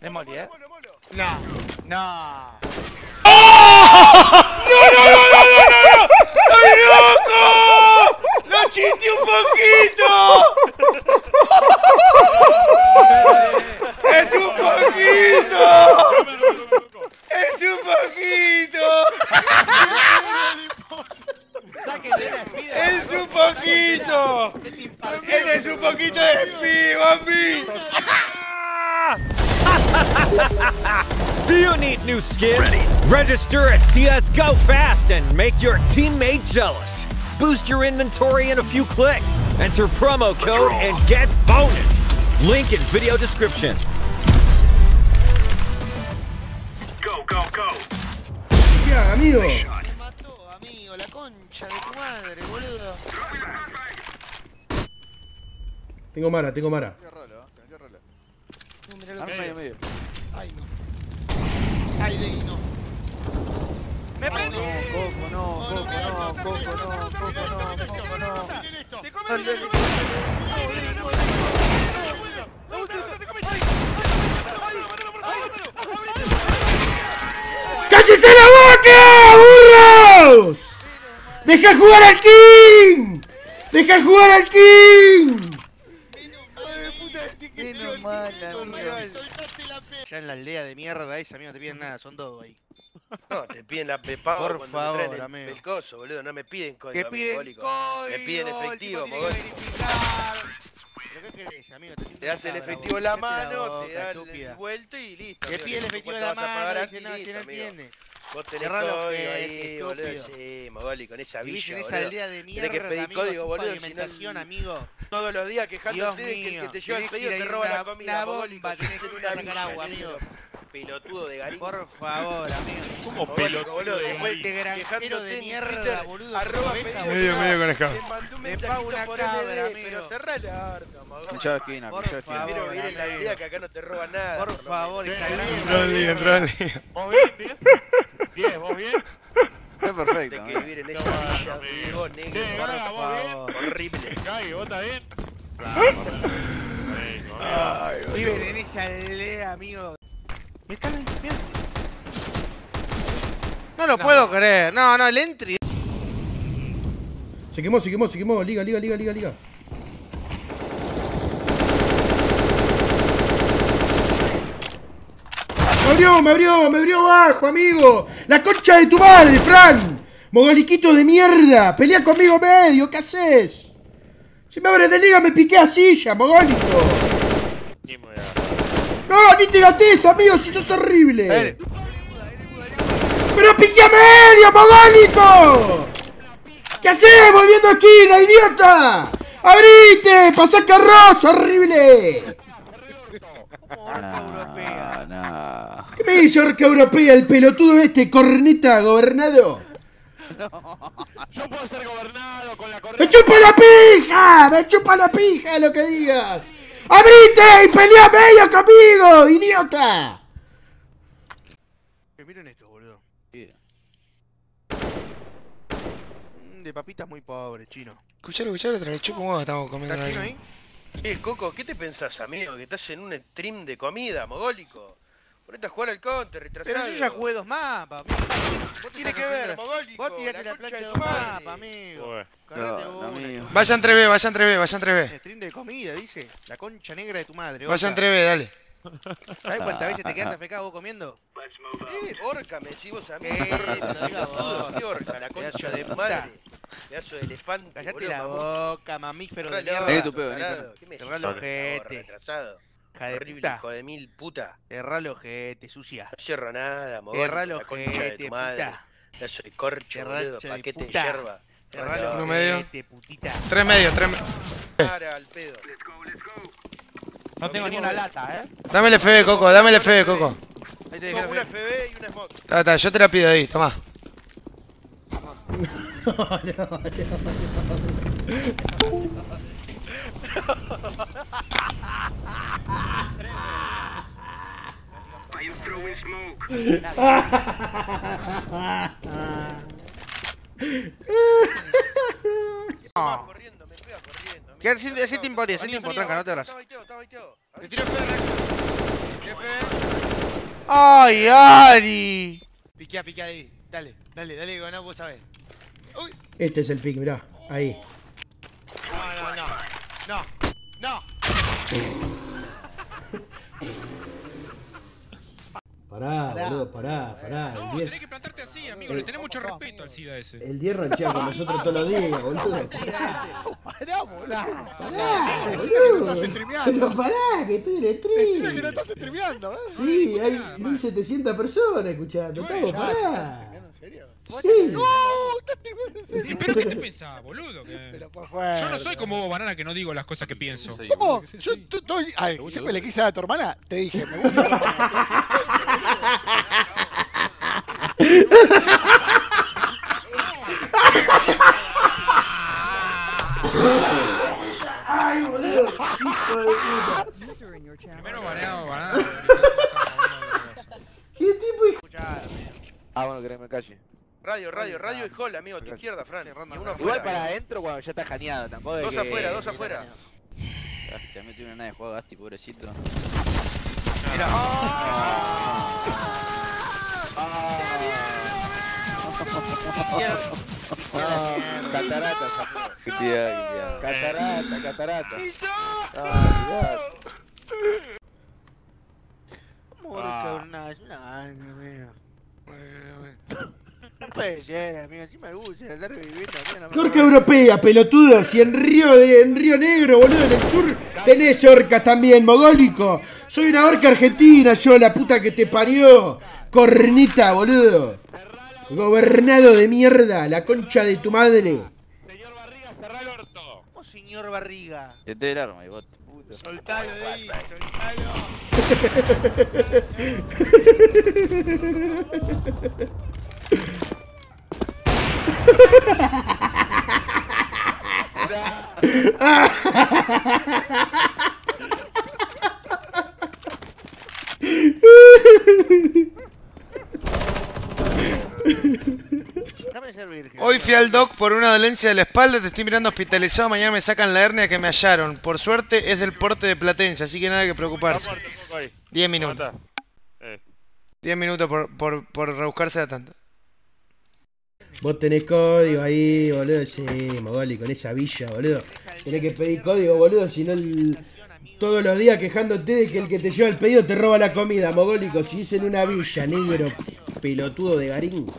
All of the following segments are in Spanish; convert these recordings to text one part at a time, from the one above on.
Es Molly, ¿eh? No, no. ¡Estoy loco! ¡Lo chiste un poquito! ¡Es un poquito! ¡Es un poquito! ¡Es un poquito! ¡Este es un poquito de speed, Bambi! Do you need new skins? Register at CSGO fast and make your teammate jealous. Boost your inventory in a few clicks. Enter promo code and get bonus. Link in video description. Ya, amigo. Me mató, amigo, la concha de tu madre, boludo. Tengo Mara, tengo Mara. No, Ay, no. Ay, de no. ¡Me prendí! Coco, no, Coco, no, Coco, no, Coco, no, Coco, no. ¡Te comes, te comes! ¡Cállese la boca, burros! ¡Deja jugar al King! ¡Deja jugar al King! Ya en la aldea de mierda esa, amigo, no te piden nada, son dos ahí. No, te piden la prepago Por cuando favor, traen el, amigo. el coso, boludo. No me piden código. Te piden código, Me piden efectivo, tipo tiene que mogólico. verificar. ¿Pero qué querés, amigo? Te, Te das el efectivo en la mano, te dan el vuelto y listo. Te pide el efectivo en ¿cuánto la mano, no, entiende. Vos tenés Cerralo, código ahí, boludo. Sí, mogólico, en esa Vivís villa, en esa aldea de Tenés mierda, que pedir amigo, código, boludo, si no- amigo. Todos los días quejándote de que el que te lleva el tenés pedido te roba una- la comida, una bomba, tenés que ir a una sacar agua, tenés amigo. Pelotudo de garín. Por favor, amigo. ¿Cómo Mogólico, boludo, después granjero quejándote de mierda, Twitter, boludo. arroba pedido boludo. ya. conejado. Me pago una cabra, amigo. pero cerrá el orto, mogólico. Pinchado esquina, Por pinchado esquina. favor. Quiero vivir en la aldea que acá no te roban nada. Por favor, esa gran Entró el día, entró el día. ¿Vos bien, 10? 10, ¿vos bien? Está perfecto. Tenés que amigo. vivir en esa amigo. amigo, negro, ¿Qué, Gaga, vos bien? horrible. Cagui, ¿vos estás bien? Viven en esa aldea, amigo. Me están mira. No lo puedo creer. No, no, el entry. Se quemó, se quemó, se quemó. Liga, liga, liga, liga, liga. Me abrió, me abrió, me abrió abajo, amigo. La concha de tu madre, Fran. Mogoliquito de mierda. Pelea conmigo medio, ¿qué haces? Si me abres de liga me piqué a silla, mogólico. No, ni te gates, amigo, si sos horrible. Eh. ¡Pero piqué a medio, mogólico! ¿Qué haces volviendo esquina, idiota? ¡Abrite! ¡Pasá carrozo, horrible! No, no. ¿Qué me dice orca europea el pelotudo este, corneta gobernado? Yo puedo ser gobernado con la ¡Me correcta. chupa la pija! ¡Me chupa la pija lo que digas! ¡Abrite y pelea medio conmigo, idiota! Eh, Miren esto, boludo. Sí. Mm, De papitas muy pobre, chino. Escuchalo, escuchalo, otra vez, chupo estamos comiendo ¿Está chino ahí? Eh, Coco, ¿qué te pensás, amigo? Que estás en un stream de comida, mogólico. Ponete a jugar al counter, retrasado. Pero yo ya jugué dos mapas, amigo. Vos Tiene que ver, mogólico. Vos tirate la concha plancha de dos mapas, amigo. Ué. Cargate No, una. amigo. Vayan 3B, vayan 3B, vayan 3B. Stream de comida, dice. La concha negra de tu madre. Vayan orca. 3B, dale. ¿Sabes cuántas veces te quedaste FK vos comiendo? Eh, orca, me decís vos a mí. Eh, te lo digo a vos. ¿Qué orca? La concha Pedazo de madre. Pedazo de elefante. Callate la boca, mamífero Ahí tu pedo, vení, tarado. ¿Qué me Cerrá decís, el orca, ojete. retrasado? Hija de Horrible, puta. hijo de mil puta. Cerrá el ojete, sucia. No cierro nada, mogólico. Cerrá el La concha de ojete, tu madre. puta. Pedazo de corcho, boludo. Paquete de puta. yerba. Cerrá el medio. putita. 3 medio, 3 medio. Para al pedo. No tengo ni una lata, eh. Dame el FB, Coco, dame el FB, Coco. Ahí te Una FB y una smoke. Ta, ta, yo te la pido ahí, tomá. No. Corriendo, me pega corriendo. Sin tiempo, sin tiempo, tranca, no te abras. Le tiro. ¡Ay, Ari! Piquea, piquea ahí. Dale, dale, dale, que no vos sabés. Uy. Este es el pick, mirá. Ahí. No, no, no. No, no. Pará, boludo, pará, pará. El No, 10. tenés que plantarte así, amigo. Le tenés mucho respeto al SIDA ese. El 10 ranchea con nosotros todos los días, boludo. Pará, boludo. Pará, boludo. Pero pará, que estoy en el Decime que no stream. estás streameando, ¿eh? Sí, hay 1700 personas escuchando. Estamos, pará. ¿En serio? Sí. No, estás streameando en serio. ¿Y pero qué te pensás, boludo? Yo no soy como vos, banana, que no digo las cosas que pienso. ¿Cómo? Yo estoy. Ay, siempre le quise a tu hermana. Te dije, me gusta. Ay, boludo. Hijo de puta. Primero baneado, banana. ¿Qué tipo hijo? Ah, bueno, que me calle. Radio, radio, radio y hall, amigo, a tu izquierda, Fran. Igual para adentro cuando ya está janeado, tampoco Dos afuera, dos afuera. Se metió una nave de juego Gasti, pobrecito. Ah, piedad, qué piedad. Catarata, catarata. Ah, cabrón, no, puede ser, amigo, si me gusta viviendo, europea, pelotudo. Si en Río, de, en Río Negro, boludo, en el sur, tenés orcas también, mogólico. Soy una orca argentina, yo, la puta que te parió. Cornita, boludo. Gobernado de mierda, la concha de tu madre. Señor Barriga, cerrá el orto. ¿Cómo señor Barriga? Te te el arma, y puto. Soltalo de ahí, soltalo. al doc por una dolencia de la espalda, te estoy mirando hospitalizado, mañana me sacan la hernia que me hallaron. Por suerte es del porte de Platense, así que nada que preocuparse. 10 minutos. 10 minutos por, por, por rebuscarse a tanto. Vos tenés código ahí, boludo. Sí, Mogoli, con esa villa, boludo. Tenés que pedir código, boludo, si no el- todos los días quejándote de que el que te lleva el pedido te roba la comida, mogólico. Si es en una villa, negro, pelotudo de garín.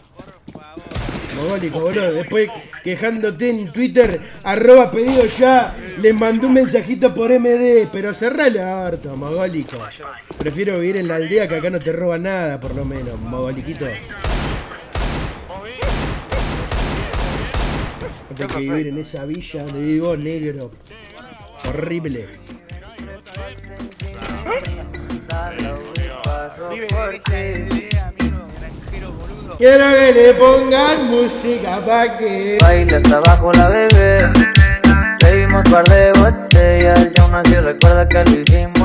Mogólico, boludo. Después quejándote en Twitter, arroba pedido ya, les mandó un mensajito por MD, pero cerrá harto, mogólico. Prefiero vivir en la aldea que acá no te roban nada, por lo menos, mogoliquito. No que vivir en esa villa donde vivís vos, negro. Horrible. Vive Quiero que le pongan música pa' que. Baila hasta abajo la bebé Bebimos par de botellas Y aún así recuerda que lo hicimos